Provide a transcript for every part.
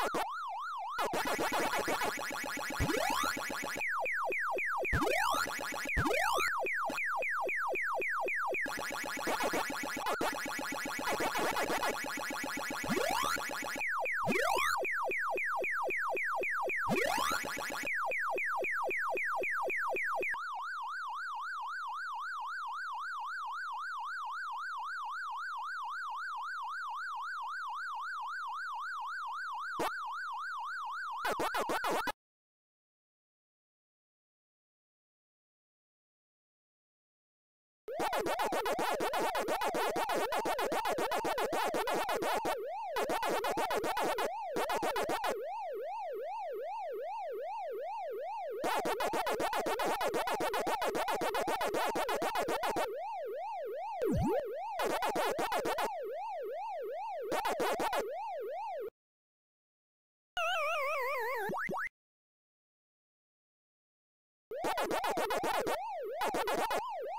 よし! Ha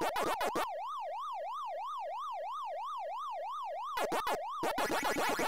Ha ha ha ha ha!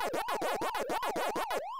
パパパパパパ!